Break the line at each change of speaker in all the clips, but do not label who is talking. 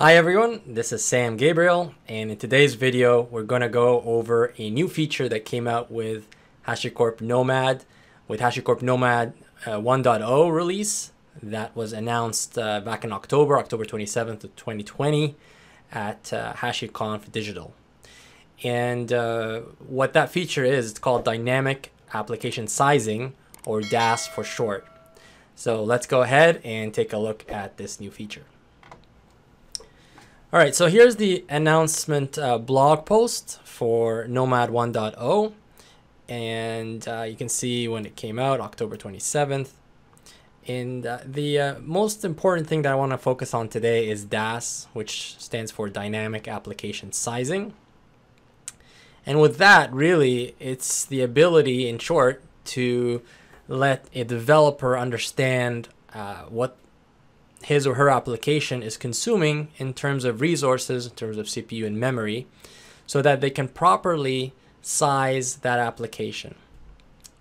Hi everyone, this is Sam Gabrail, and in today's video, we're going to go over a new feature that came out with HashiCorp Nomad, with HashiCorp Nomad uh, 1.0 release that was announced uh, back in October, October 27th of 2020 at uh, HashiConf Digital. And uh, what that feature is, it's called Dynamic Application Sizing, or DAS for short. So let's go ahead and take a look at this new feature. All right, so here's the announcement uh, blog post for Nomad 1.0. And uh, you can see when it came out, October 27th. And uh, the uh, most important thing that I want to focus on today is DAS, which stands for Dynamic Application Sizing. And with that, really, it's the ability, in short, to let a developer understand uh, what his or her application is consuming in terms of resources, in terms of CPU and memory, so that they can properly size that application.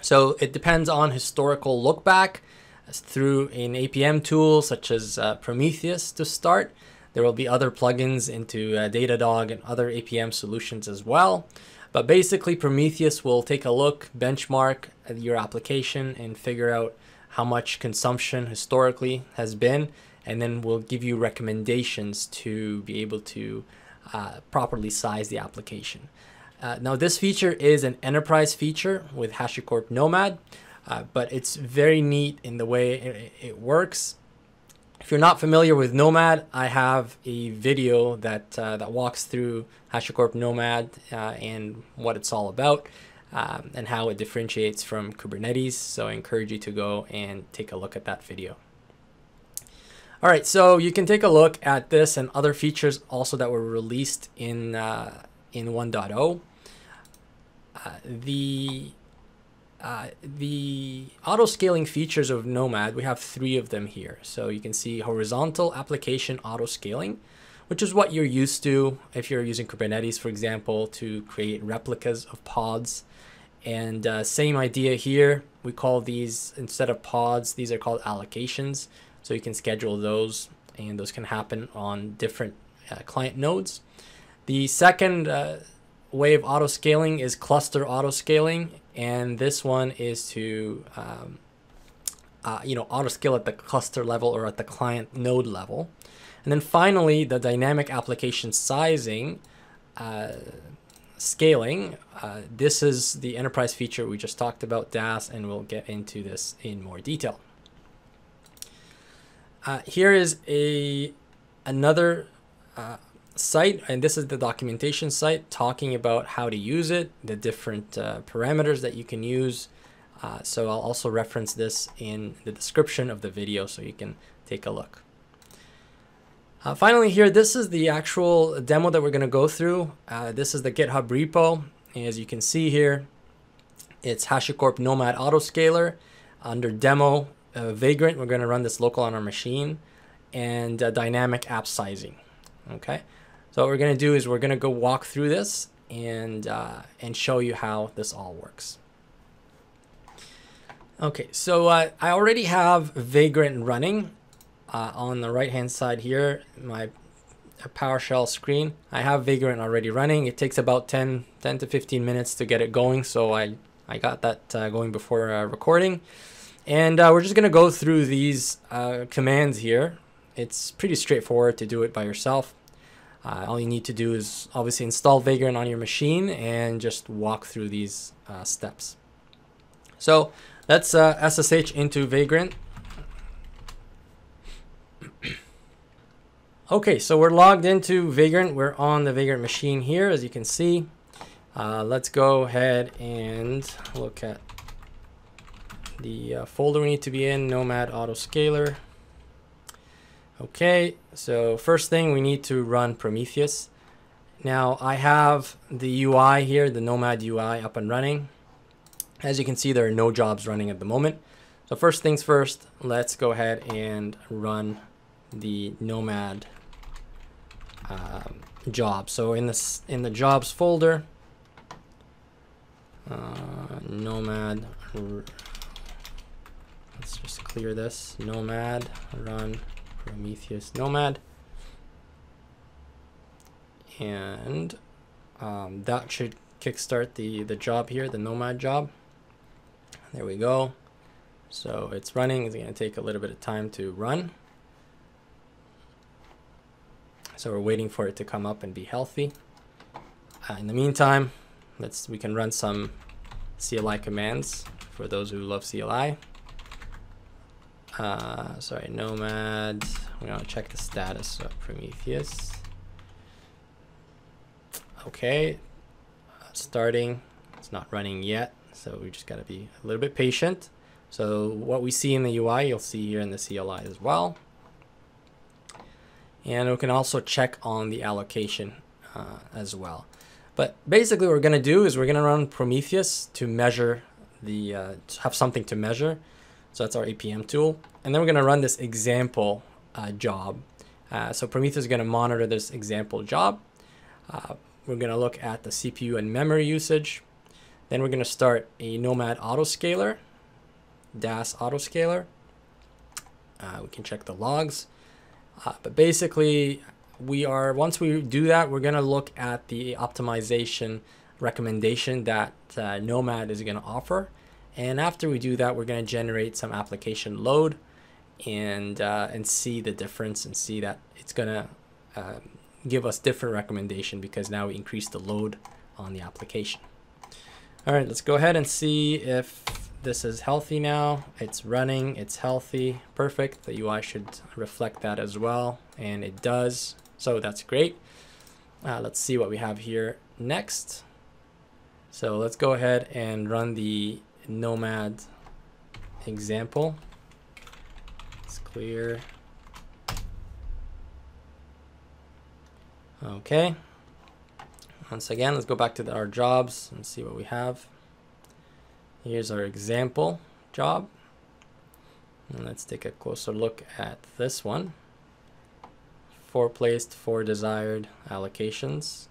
So it depends on historical look back through an APM tool such as uh, Prometheus to start. There will be other plugins into uh, Datadog and other APM solutions as well. But basically, Prometheus will take a look, benchmark your application, and figure out how much consumption historically has been, and then we'll give you recommendations to be able to uh, properly size the application. Uh, now this feature is an enterprise feature with HashiCorp Nomad, uh, but it's very neat in the way it, it, works. If you're not familiar with Nomad, I have a video that uh, that walks through HashiCorp Nomad uh, and what it's all about um, and how it differentiates from Kubernetes. So I encourage you to go and take a look at that video. All right, so you can take a look at this and other features also that were released in uh, in 1.0. Uh, the uh, the auto scaling features of Nomad, we have three of them here. So you can see horizontal application auto scaling, which is what you're used to if you're using Kubernetes, for example, to create replicas of pods. And uh, same idea here. We call these, instead of pods, these are called allocations. So you can schedule those and those can happen on different uh, client nodes. The second uh, way of auto scaling is cluster auto scaling. And this one is to, um, uh, you know, auto scale at the cluster level or at the client node level. And then finally, the dynamic application sizing uh, scaling. Uh, this is the enterprise feature we just talked about DAS, and we'll get into this in more detail. Uh, here is a another uh, site, and this is the documentation site talking about how to use it, the different uh, parameters that you can use. Uh, so I'll also reference this in the description of the video so you can take a look. Uh, finally here, this is the actual demo that we're going to go through. Uh, this is the GitHub repo. As you can see here, it's HashiCorp Nomad Autoscaler. Under demo, uh, Vagrant, we're going to run this local on our machine, and uh, dynamic app sizing. Okay, so what we're going to do is we're going to go walk through this and, uh, and show you how this all works. Okay, so uh, I already have Vagrant running uh, on the right hand side here, my PowerShell screen. I have Vagrant already running. It takes about 10, 10 to 15 minutes to get it going. So I, I got that uh, going before uh, recording. And uh, we're just going to go through these uh, commands here. It's pretty straightforward to do it by yourself. Uh, all you need to do is obviously install Vagrant on your machine and just walk through these steps. So let's SSH into Vagrant. Okay, so we're logged into Vagrant. We're on the Vagrant machine here, as you can see. Uh, let's go ahead and look at the uh, folder we need to be in, Nomad Autoscaler. Okay, so first thing we need to run Prometheus. Now I have the UI here, the Nomad UI up and running. As you can see, there are no jobs running at the moment. So first things first, let's go ahead and run the Nomad um, job. So in this in the jobs folder, uh, Nomad. Let's just clear this. Nomad run Prometheus Nomad. and um, that should kickstart the the job here the nomad job there we go so it's running it's going to take a little bit of time to run so we're waiting for it to come up and be healthy uh, in the meantime let's we can run some CLI commands for those who love CLI uh, sorry nomad we're to check the status of Prometheus okay starting. It's not running yet, so we just got to be a little bit patient. So what we see in the UI, you'll see here in the CLI as well. And we can also check on the allocation uh, as well. But basically what we're going to do is we're going to run Prometheus to measure the, uh, to have something to measure. So that's our APM tool. And then we're going to run this example uh, job. Uh, so Prometheus is going to monitor this example job. Uh, we're going to look at the CPU and memory usage. Then we're going to start a Nomad autoscaler, DAS autoscaler. Uh, we can check the logs. Uh, but basically, we are once we do that, we're going to look at the optimization recommendation that uh, Nomad is going to offer. And after we do that, we're going to generate some application load and uh, and see the difference and see that it's going to uh, give us different recommendation because now we increase the load on the application. All right, let's go ahead and see if this is healthy now. It's running, it's healthy, perfect. The UI should reflect that as well, and it does. So that's great. Uh, let's see what we have here next. So let's go ahead and run the Nomad example. It's clear. Okay. Once again, let's go back to the, our jobs and see what we have. Here's our example job. And let's take a closer look at this one. Four placed, four desired allocations.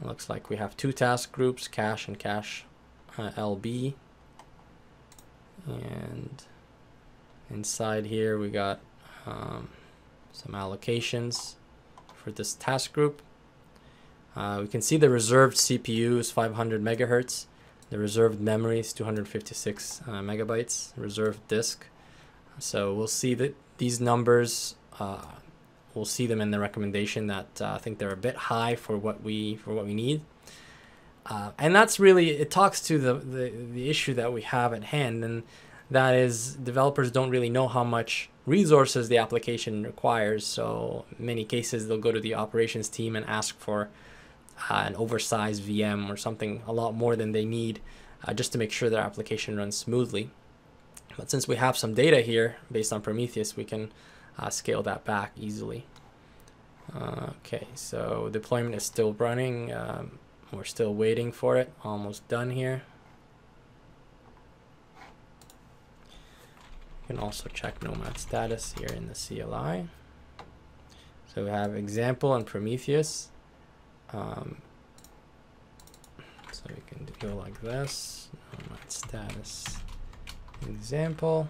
It looks like we have two task groups, cache and cache uh, LB. And inside here we got um, some allocations for this task group. Uh, we can see the reserved CPU is 500 megahertz. The reserved memory is 256 uh, megabytes. Reserved disk. So we'll see that these numbers. Uh, we'll see them in the recommendation that uh, I think they're a bit high for what we for what we need. Uh, and that's really it talks to the, the the issue that we have at hand, and that is developers don't really know how much resources the application requires. So many cases, they'll go to the operations team and ask for uh, an oversized VM or something a lot more than they need uh, just to make sure their application runs smoothly. But since we have some data here based on Prometheus, we can uh, scale that back easily. Okay, so deployment is still running. Um, we're still waiting for it. Almost done here. You can also check Nomad status here in the CLI. So we have example and Prometheus. Um, so we can go like this, status example.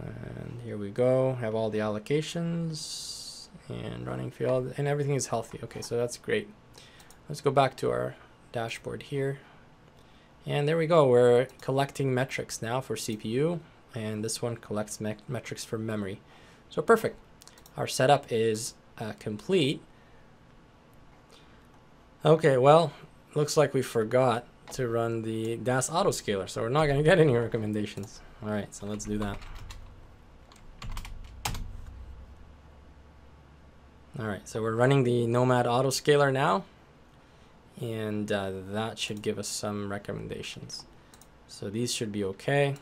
And here we go, have all the allocations and running field and everything is healthy. Okay, so that's great. Let's go back to our dashboard here. And there we go, we're collecting metrics now for CPU and this one collects me metrics for memory. So perfect. Our setup is uh, complete. Okay, well, looks like we forgot to run the DAS autoscaler, so we're not going to get any recommendations. All right, so let's do that. All right, so we're running the Nomad autoscaler now, and uh, that should give us some recommendations. So these should be okay.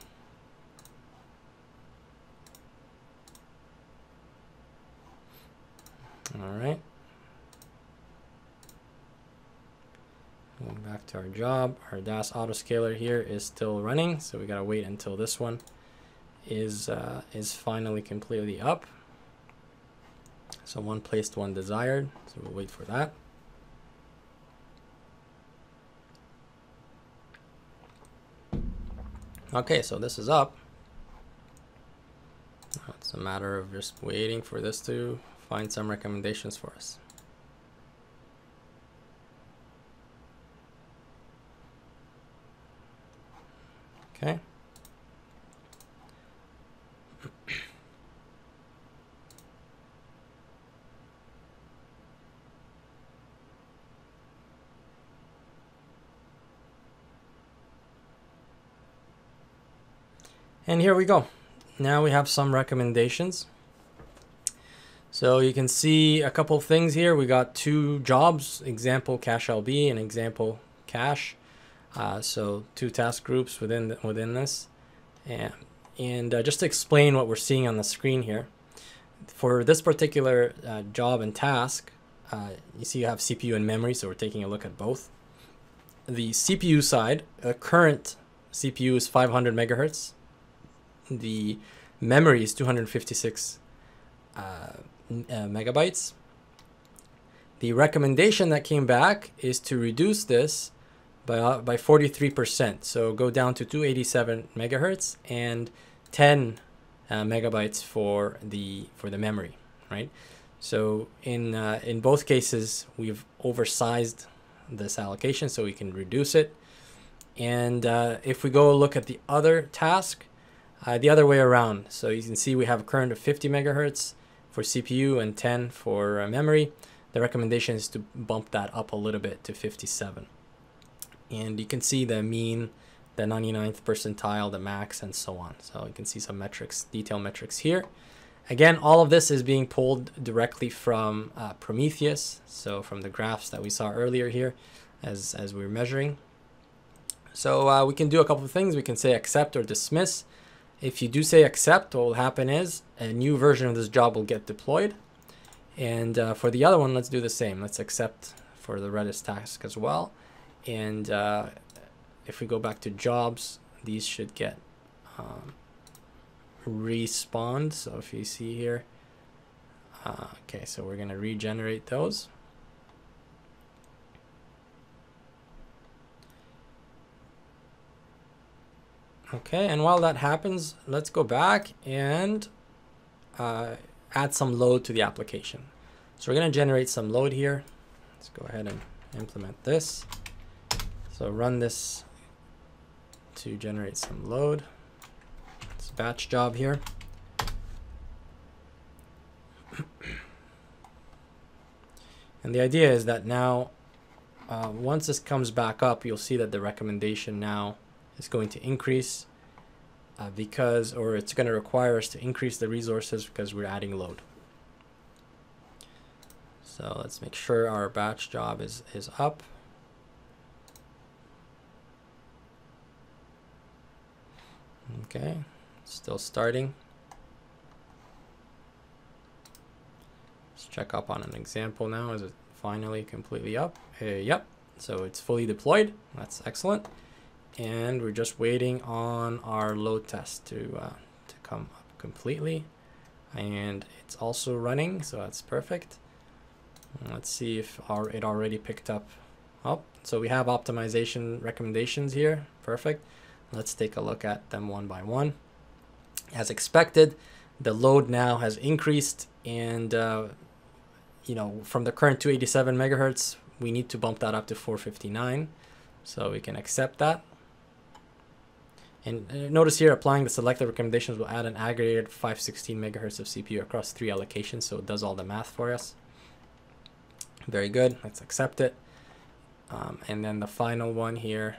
All right. Going back to our job, our DAS autoscaler here is still running, so we gotta wait until this one is uh, is finally completely up. So one placed, one desired, so we'll wait for that. Okay, so this is up. It's a matter of just waiting for this to find some recommendations for us. Okay. And here we go. Now we have some recommendations. So you can see a couple things here. We got two jobs, example cache LB and example cache. Uh, so two task groups within the, within this. And, and uh, just to explain what we're seeing on the screen here, for this particular uh, job and task, uh, you see you have CPU and memory, so we're taking a look at both. The CPU side, the current CPU is 500 megahertz. The memory is 256 uh, uh, megabytes. The recommendation that came back is to reduce this by, uh, by 43%. So go down to 287 megahertz and 10 uh, megabytes for the for the memory, right? So in uh, in both cases, we've oversized this allocation so we can reduce it. And uh, if we go look at the other task, uh, the other way around. So you can see we have a current of 50 megahertz for CPU and 10 for uh, memory. The recommendation is to bump that up a little bit to 57. And you can see the mean, the 99th percentile, the max, and so on. So you can see some metrics, detail metrics here. Again, all of this is being pulled directly from uh, Prometheus, so from the graphs that we saw earlier here as, as we were measuring. So uh, we can do a couple of things. We can say accept or dismiss. If you do say accept, what will happen is a new version of this job will get deployed. And uh, for the other one, let's do the same. Let's accept for the Redis task as well. And uh, if we go back to jobs, these should get um, respawned. So if you see here, uh, okay, so we're going to regenerate those. Okay, and while that happens, let's go back and uh, add some load to the application. So we're going to generate some load here. Let's go ahead and implement this. So run this to generate some load. It's a batch job here. and the idea is that now, uh, once this comes back up, you'll see that the recommendation now is going to increase uh, because, or it's going to require us to increase the resources because we're adding load. So let's make sure our batch job is, is up. Okay, still starting. Let's check up on an example now. Is it finally completely up? Uh, yep, so it's fully deployed. That's excellent and we're just waiting on our load test to uh, to come up completely and it's also running so that's perfect let's see if our it already picked up oh so we have optimization recommendations here perfect let's take a look at them one by one as expected the load now has increased and uh, you know from the current 287 megahertz we need to bump that up to 459 so we can accept that and uh, notice here, applying the selected recommendations will add an aggregated 516 megahertz of CPU across three allocations, so it does all the math for us. Very good. Let's accept it. Um, and then the final one here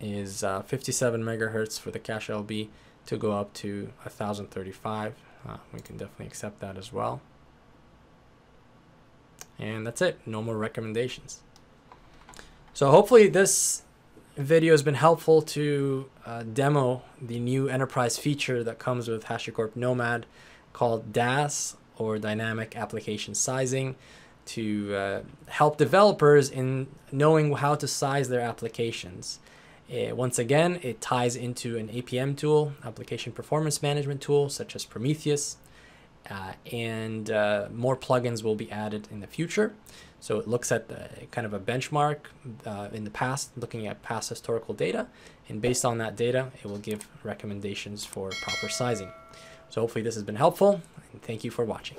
is uh, 57 megahertz for the cache LB to go up to 1035. Uh, we can definitely accept that as well. And that's it. No more recommendations. So hopefully this video has been helpful to uh, demo the new enterprise feature that comes with HashiCorp Nomad called DAS or Dynamic Application Sizing to uh, help developers in knowing how to size their applications. Uh, once again, it ties into an APM tool, application performance management tool, such as Prometheus, uh, and uh, more plugins will be added in the future. So it looks at the, kind of a benchmark uh, in the past, looking at past historical data, and based on that data, it will give recommendations for proper sizing. So hopefully this has been helpful, and thank you for watching.